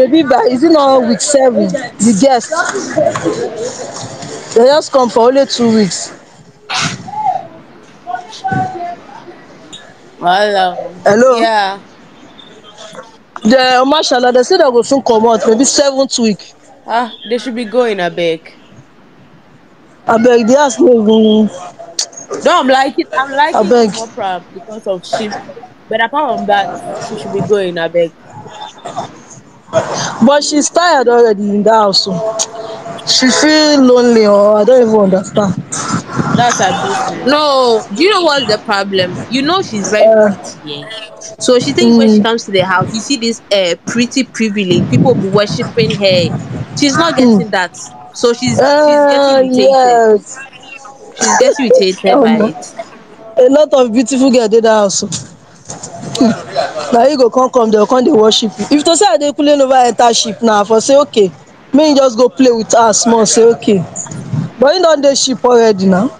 maybe by is it not week seven the guest they just come for only two weeks Wahala. hello Yeah. the mashallah they say they go soon comot maybe seventh week Ah, they should be going, I beg. abeg the house no even No, I'm liking I'm liking abeg Omopra because of shift. But apart from that, she should be going, I beg. But she's tired already in the house o she feel lonely or i don't even understand That's. No, do you know what's the problem? You know she's very uh, pretty? So she thinks when she mm, comes to the house, you see this uh, pretty privilege. People be worshiping her. She's not mm. getting that. So she's she's getting Uh, irritated. yes She's getting irritated by um, it. a lot of beautiful girl dey that house o na you go come come dem come dey worship you. If to say adekunle never enter ship now for say okay make him just go play with her small say okay. But him don dey ship already now.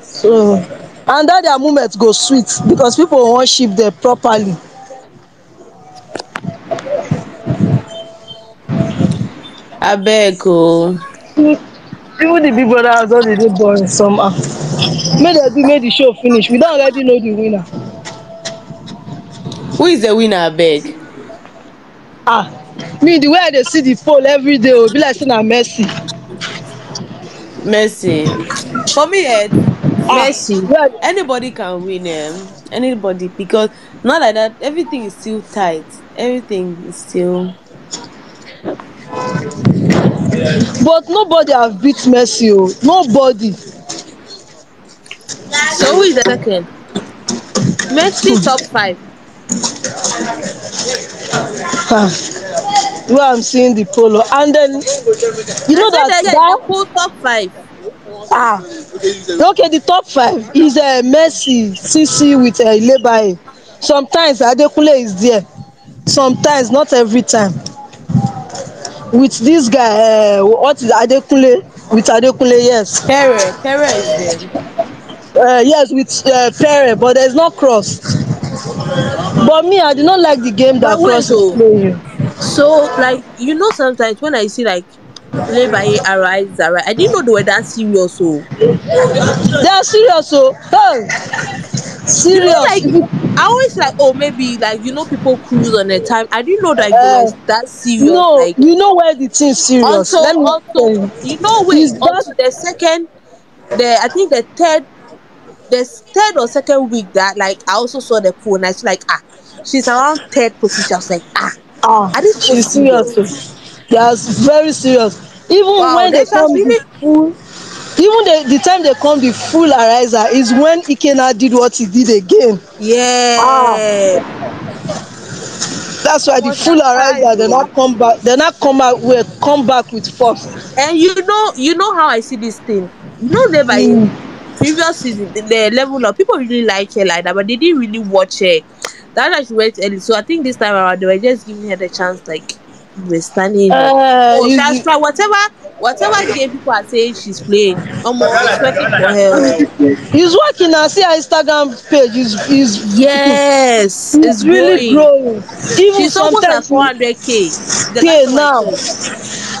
So and that their moment go sweet because people wan ship there properly. I beg oh. even the big brother house don dey dey boring somehow. Make dem do make the show finish. We don already know the winner Who is the winner, I beg? ah me the way i dey see the poll every day o e be like say na mercy Mercy. For me, eh, ah Mercy. where Anybody can win um anybody because not like that everything is still tight. Everything is still but nobody have beat mercy o nobody So who is the second? Mercy top five. Ah way i'm seeing the poll o and then you know that that again, the that whole top five. ah okay the top five is uh, mercy cc with uh, ilebaye. Sometimes adekunle is there. Sometimes not every time. With this guy uh, what is adekunle? With adekunle yes. Pere, Pere is there. uh, yes with uh, pere but there is no cross but me i did not like the game that cross is oh, playing? So like you know sometimes when I see like arise, arise, I didn't know they were that serious oh. they are serious o hey You know serious. like I always like oh maybe like you know people cruise on the time. I didn't know like they were uh, that serious no like you know where the thing serious. until let me until you. know wait is that the second the I think the third the third or second week that like I also saw the pool and I was like ah she's around third position. I was like ah ah are people she's serious they very serious even Wow, when they this come the full even the the time they come the full ariser is when ikena did what he did again ah yeah. that's I why the full ariser they not come back they not come out well come back with force And you know you know how I see this thing. You know never. mm. Previous season the, the level of people really like her like that, but they didn't really watch her. That's why she went early. So I think this time around they were just giving her the chance, like we're standing uh, Oh, is tried whatever whatever game people are saying she's playing. It's working for her. he's working now see her instagram page is is Yes, it's is really growing. growing even She's almost at four hundred k. Last okay time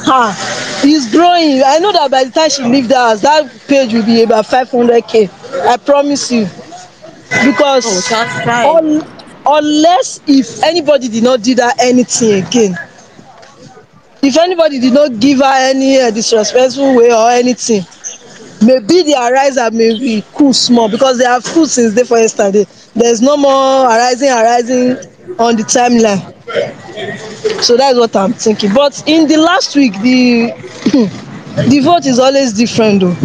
I now checked. ah he's growing i know that by the time she leave that house that page will be about five hundred k i promise you Oh, because has tried. un unless if anybody did not do that anything again if anybody did not give her any uh, disrespectful way or anything maybe the ariser may be cool small because they have cool since day for yesterday there is no more arising arising on the timeline. So that's what i'm thinking. But in the last week the the vote is always different though.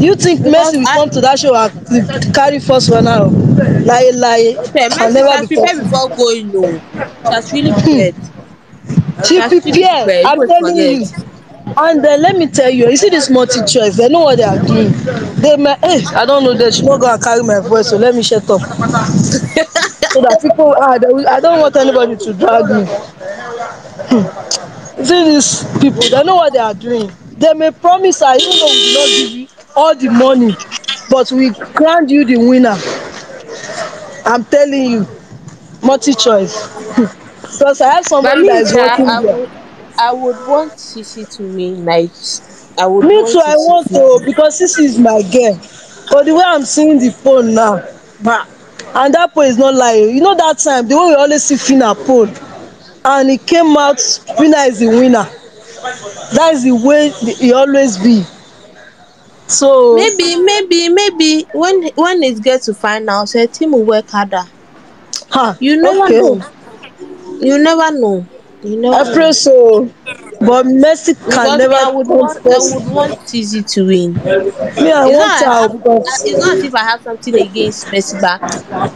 You think mercy will come to that show and carry first runner o laye laye okay, she never has be prepared possible before going. She has really prepared. She prepared. i'm telling you. And then let me tell you you see this multi choice they know what they are doing. They may eh i don't know they should not go and carry my voice so let me shut up so that people ah i don't want anybody to drag me see these people they know what they are doing they may promise her even though we do not give you all the money but we grant you the winner i'm telling you multi choice because I have But somebody me, that is working I there. would, I would want Sisi to win. Like, I would Me want too, I Sisi want to to because this is my girl. But the way I'm seeing the phone now, bah, and that phone is not lying. You know that time, the way we always see Fina phone, and it came out, Fina is the winner. That is the way the- e always be. So, Maybe, maybe, maybe when when it gets to final, say team will work harder. ha, You never okay. know. You never know. You never I pray know. so. But Messi can never I would want I would want Sisi to win. Me, I It's want not. Have, it's not as if I have something against Messi, but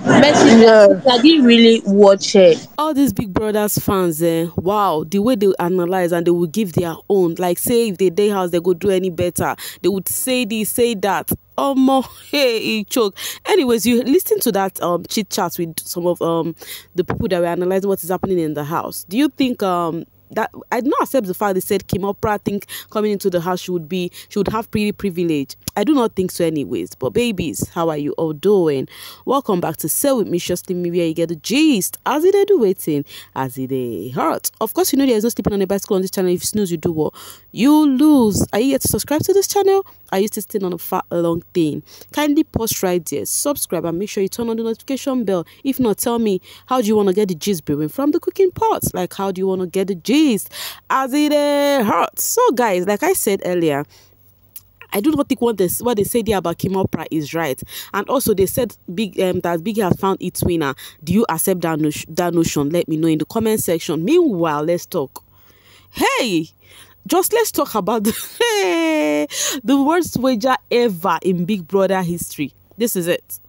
Messi, yeah. I didn't really watch it. all these big brothers fans eh wow the way they analyze and they will give their own like say if they day house they go do any better they would say this say that oh more hey he choke anyways you listen to that um chit chat with some of um the people that were analyzing what is happening in the house. Do you think um that I do not accept the fact they said Kim Oprah think coming into the house she would be she would have pretty privilege. I do not think so anyways. But babies, how are you all doing? Welcome back to Sell with me, Shosty me where you get the gist. As it do waiting, as it dey hurt. Of course, you know there's no sleeping on a bicycle on this channel. If you snooze, you do what? You lose. Are you yet to subscribe to this channel? Are you still staying on a fat long thing? Kindly post right there, subscribe and make sure you turn on the notification bell. If not, tell me how do you want to get the gist brewing from the cooking pot? Like how do you want to get the gist as it uh, hurts? So guys, like I said earlier, I do not think what they, what they said here about Kim Oprah is right. And also, they said big um, that Biggie has found its winner. Do you accept that, no- that notion? Let me know in the comment section. Meanwhile, let's talk. Hey, just let's talk about the, the worst wager ever in Big Brother history. This is it.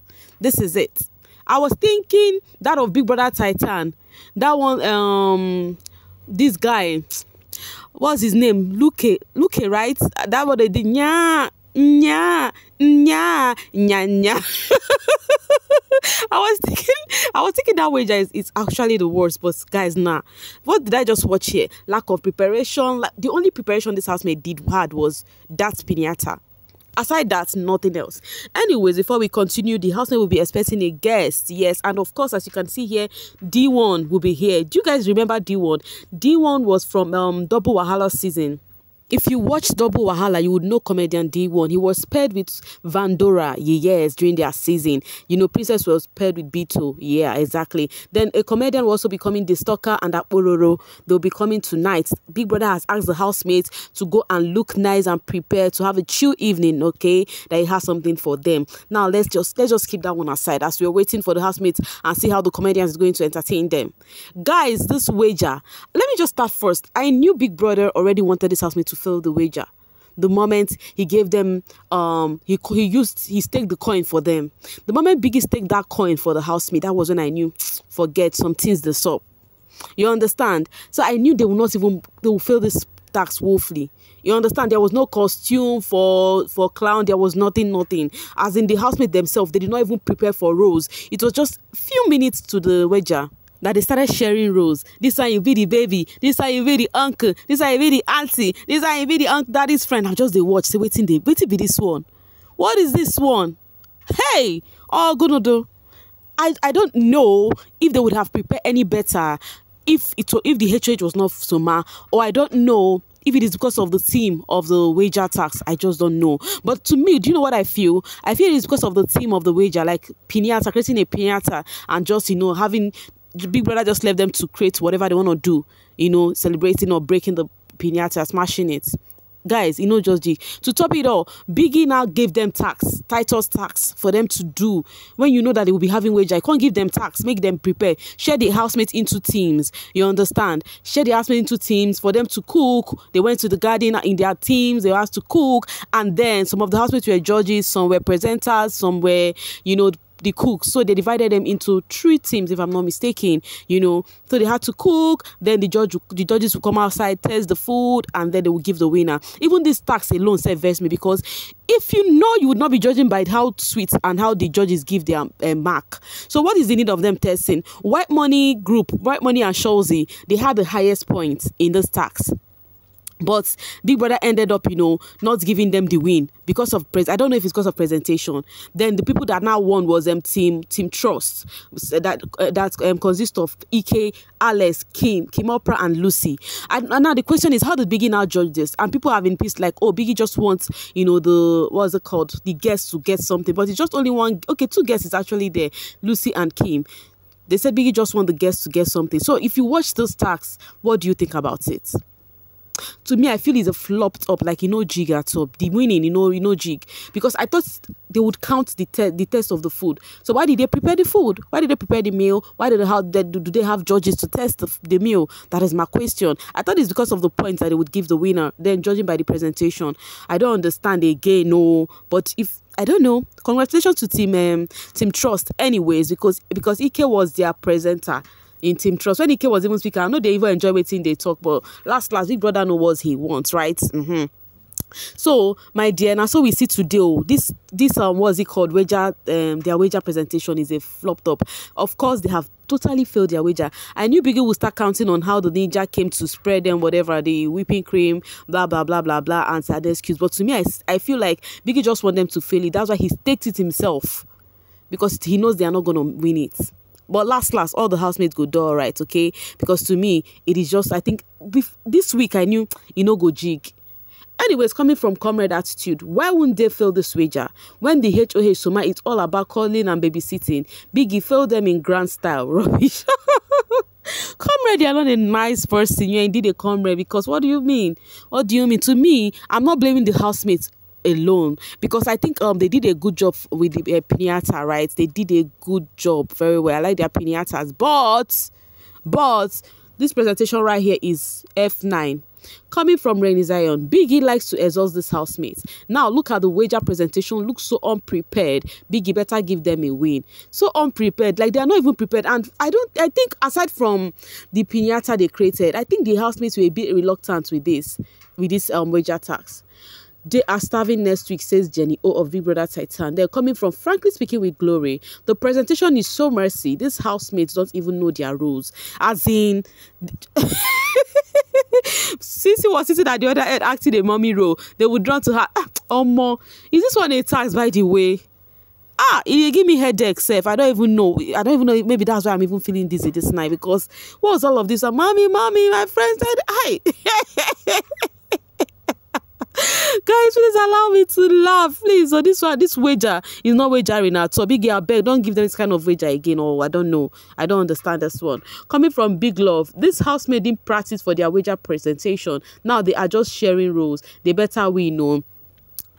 This is it. I was thinking that of Big Brother Titan. That one, um, this guy, what's his name? Luke, Luke, right? That what they did. Nya, nya, nya, nya. I was thinking, I was thinking that wager is, is actually the worst, but guys, nah. What did I just watch here? Lack of preparation. Like the only preparation this housemate did had was that pinata. Aside that, nothing else. Anyways, before we continue, the housemate will be expecting a guest. Yes, and of course, as you can see here, D1 will be here. Do you guys remember D1? D1 was from um Double Wahala season. If you watch Double Wahala, you would know comedian D1. He was paired with Vandora, yes, during their season. You know, Princess was paired with B2. Yeah, exactly. Then a comedian will also be coming, The Stalker and Apororo. They'll be coming tonight. Big Brother has asked the housemates to go and look nice and prepare to have a chill evening, okay? That he has something for them. Now, let's just let's just keep that one aside as we're waiting for the housemates and see how the comedian is going to entertain them. Guys, this wager, let me just start first. I knew Big Brother already wanted this housemate to fill the wager. The moment he gave them, um, he he used he staked the coin for them. The moment Biggie staked that coin for the housemate, that was when I knew, forget some things this up. You understand? So I knew they will not even they will fail this tax woefully. You understand? There was no costume for for clown. There was nothing, nothing. As in the housemate themselves, they did not even prepare for roles. It was just few minutes to the wager that they started sharing roles. This one you be the baby. This one you be the uncle. This one you be the auntie. This one you be the uncle daddy's friend. I'm just the watch. Say waiting the waiting be this one. What is this one? Hey, oh gonna do. I, I don't know if they would have prepared any better if it if the HH was not Soma or I don't know if it is because of the theme of the wager tax I just don't know but to me do you know what I feel I feel it's because of the theme of the wager like pinata creating a pinata and just you know having Big Brother just left them to create whatever they want to do you know celebrating or breaking the pinata smashing it. Guys you know just G. to top it all biggie now gave them tax titus tax for them to do. When you know that they will be having wage i can't give them tax make them prepare. Share the housemates into teams you understand? Share the housemates into teams for them to cook. They went to the garden in their teams they were asked to cook. And then some of the housemates were judges some were presenters some were you know the cooks. So they divided them into three teams, if I'm not mistaken. You know, so they had to cook. Then the judge, the judges will come outside, test the food, and then they will give the winner. Even this tax alone said vex me because if you know you would not be judging by how sweet and how the judges give their uh, mark. So what is the need of them testing? White Money Group, White Money and Shawsey, they had the highest points in this tax but big brother ended up you know not giving them the win because of pres i don't know if it's because of presentation. Then the people that now won was um team team trust. That uh, that um, consists of ek Alex, kim kim Oprah, and lucy. And, and now the question is how did biggie now judge this? And people have been pissed like oh biggie just wants you know the what's it called the guests to get something. But it's just only one okay two guests is actually there lucy and kim. They said biggie just want the guests to get something. So if you watch those tags what do you think about it to me, I feel it's a flopped up, like you know, jig at top. The winning, you know, you know, jig. Because I thought they would count the te- the test of the food. So why did they prepare the food? Why did they prepare the meal? Why did they have do, do they have judges to test the, the meal? That is my question. I thought it's because of the points that they would give the winner. Then judging by the presentation, I don't understand again. No, but if I don't know. Congratulations to team um, Team Trust, anyways, because because Ike was their presenter in Team Trust. When Ike was even speaking, I know they even enjoy waiting they talk, but last last Big Brother know what he wants, right? Mm-hmm. So, my dear, now so we see today. Oh, this this um what's it called? Wager um their wager presentation is a flopped up. Of course, they have totally failed their wager. I knew Biggie would start counting on how the ninja came to spread them whatever the whipping cream, blah blah blah blah blah, and said excuse. But to me, I, I feel like Biggie just want them to fail it. That's why he staked it himself because he knows they are not gonna win it. But last, last, all the housemates go do all right, okay? Because to me, it is just, I think, this week I knew, you know, go jig. Anyways, coming from comrade attitude, why wouldn't they fail this wager? When the HOH Soma, it's all about calling and babysitting. Biggie failed them in grand style. Rubbish. comrade, you're not a nice person. You're indeed a comrade because what do you mean? What do you mean? To me, I'm not blaming the housemates alone because I think um they did a good job with the uh, pinata, right? They did a good job very well. I like their pinatas, but but this presentation right here is F9. Coming from Rainy Zion, Biggie likes to exhaust this housemates. Now look at the wager presentation, looks so unprepared. Biggie better give them a win. So unprepared, like they are not even prepared. And I don't I think aside from the pinata they created, I think the housemates were a bit reluctant with this, with this um wager tax. They are starving next week, says Jenny O of Big Brother Titan. They're coming from Frankly Speaking with Glory. The presentation is so mercy. These housemates don't even know their rules. As in, Sissy was sitting at the other end acting a mommy role. They would run to her. Oh, more. Is this one a tax, by the way? ah it give me headache sef i don't even know i don't even know maybe that's why i'm even feeling dizzy this night because what was all of this uh, mommy mommy my friend said hi guys please allow me to laugh. Please so this one this wager is not wagering at all. Big girl beg don't give them this kind of wager again. Oh, i don't know. I don't understand this one. Coming from big love this housemaid didn't practice for their wager presentation. Now they are just sharing rules. They better we no oh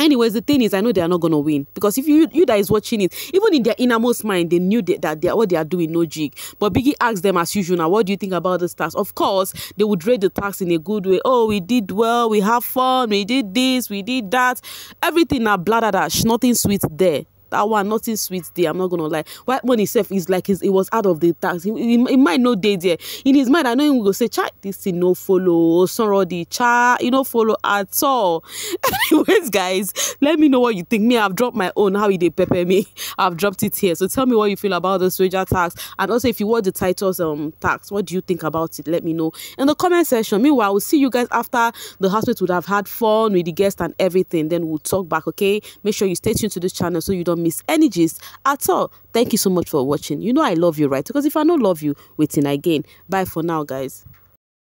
anyways the thing is i know they are not going to win. Because if you you that is watching it even in their innermost mind they knew that, that they are, what they are doing no jig. But biggie asked them as usual now what do you think about the tax of course they would rate the tax in a good way. Oh we did well we have fun we did this we did that. Everything now blah dash nothing sweet there that one nothing sweet there i'm not gonna lie. White money self is like his, it was out of the tax he, he, he might not day there. In his mind i know him go say chat this thing no follow sorry cha you know follow at all. Anyways guys let me know what you think. Me i've dropped my own how did they pepper me. I've dropped it here. So tell me what you feel about the stranger tax. And also if you watch the titles um tax what do you think about it? Let me know in the comment section. Meanwhile we'll see you guys after the hospital would have had fun with the guests and everything. Then we'll talk back okay? Make sure you stay tuned to this channel so you don't miss Energies at all. Thank you so much for watching. You know I love you, right? Because if I don't love you, waiting again. Bye for now, guys.